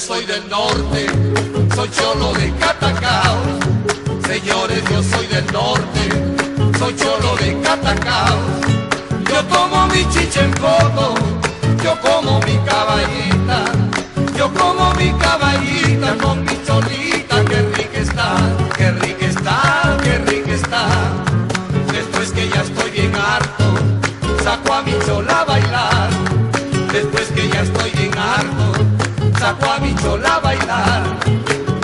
soy del norte, soy cholo de Catacao. Señores, yo soy del norte, soy cholo de Catacao. Yo como mi chicha poco, yo como mi caballita, yo como mi caballita con mi cholita, que rica está, que rica está, que rica está. Después que ya estoy bien harto, saco a mi chola a bailar. Después que ya estoy bien saco a mi chola a bailar.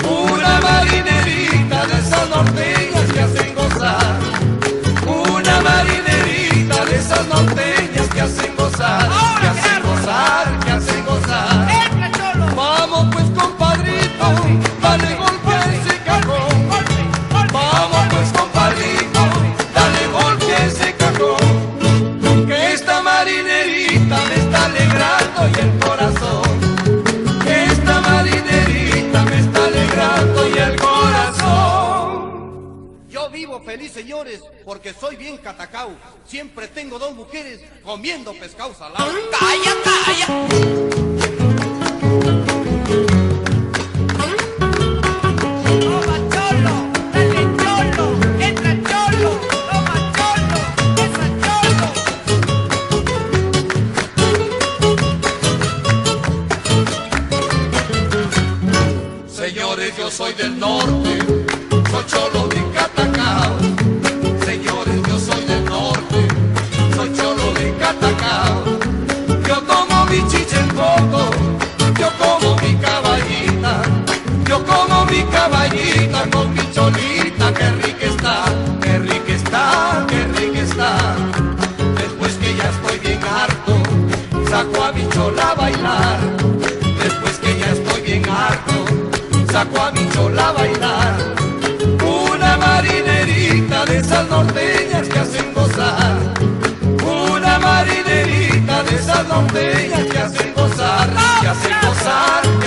Una marinerita de esas norteñas que hacen gozar. Una marinerita de esas norteñas que hacen gozar, que hacen Dos mujeres comiendo pescado salado. ¡Calla, calla! Saco a mi chola a bailar. Una marinerita de esas norteñas que hacen gozar. Una marinerita de esas norteñas que hacen gozar, que hacen gozar.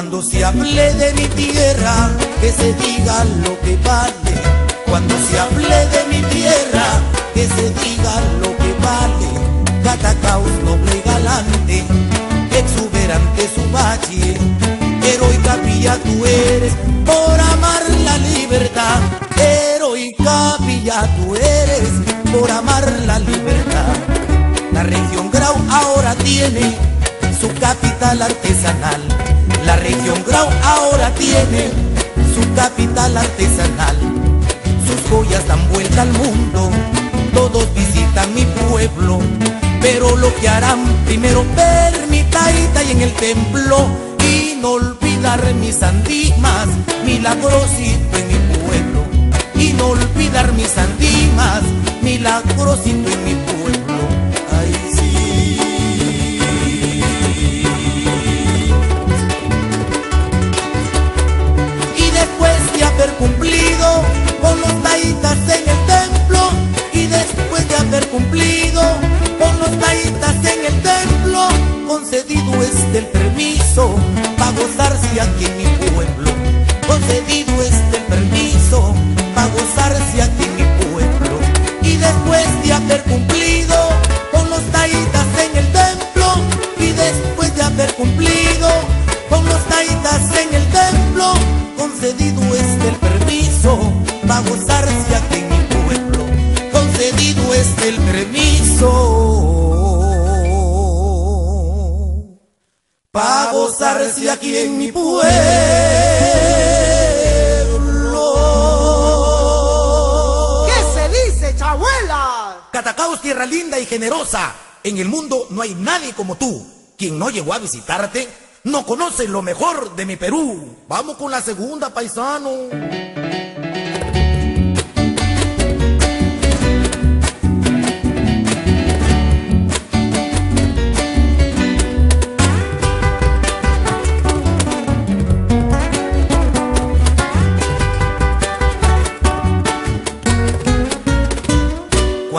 Cuando se hable de mi tierra, que se diga lo que vale. Cuando se hable de mi tierra, que se diga lo que vale. Catacaos noble galante, exuberante su valle. Heroica villa tú eres, por amar la libertad. Heroica villa tú eres, por amar la libertad. La región Grau ahora tiene su capital artesanal. Ahora tiene su capital artesanal. Sus joyas dan vuelta al mundo, todos visitan mi pueblo. Pero lo que harán primero ver mi taita y en el templo y no olvidar mis andimas, milagrosito en mi pueblo. Y no olvidar mis andimas, milagrosito en mi pueblo. Cumplido con los taitas en generosa. En el mundo no hay nadie como tú. Quien no llegó a visitarte no conoce lo mejor de mi Perú. Vamos con la segunda, paisano.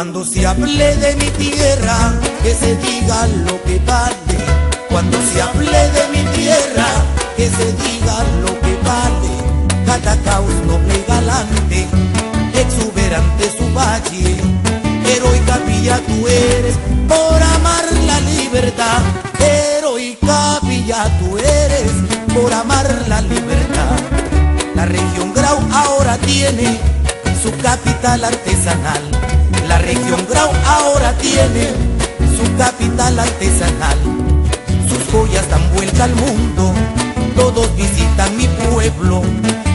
Cuando se hable de mi tierra, que se diga lo que vale. Cuando se hable de mi tierra, que se diga lo que vale. Catacaos noble galante, exuberante su valle. Heroica villa tú eres, por amar la libertad. Heroica villa tú eres, por amar la libertad. La región Grau ahora tiene su capital artesanal. Región Grau ahora tiene su capital artesanal. Sus joyas dan vuelta al mundo, todos visitan mi pueblo.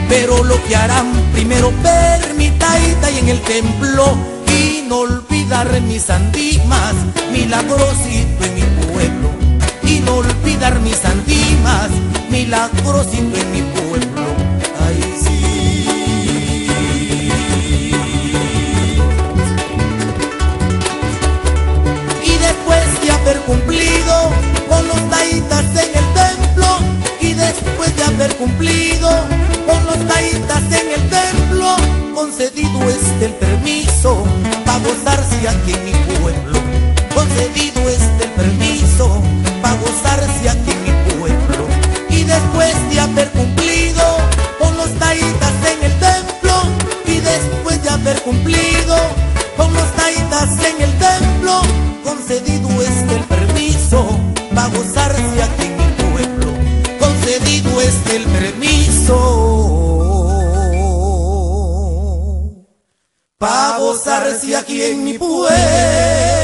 Pero lo que harán primero ver mi taita y en el templo y no olvidar mis andimas, milagrosito en mi pueblo. Y no olvidar mis andimas, milagrosito en mi pueblo. Ay, haber cumplido con los taitas en el templo y después de haber cumplido con los taitas en el templo concedido es el permiso para gozarse aquí en mi pueblo. Concedido gozarse aquí en mi pueblo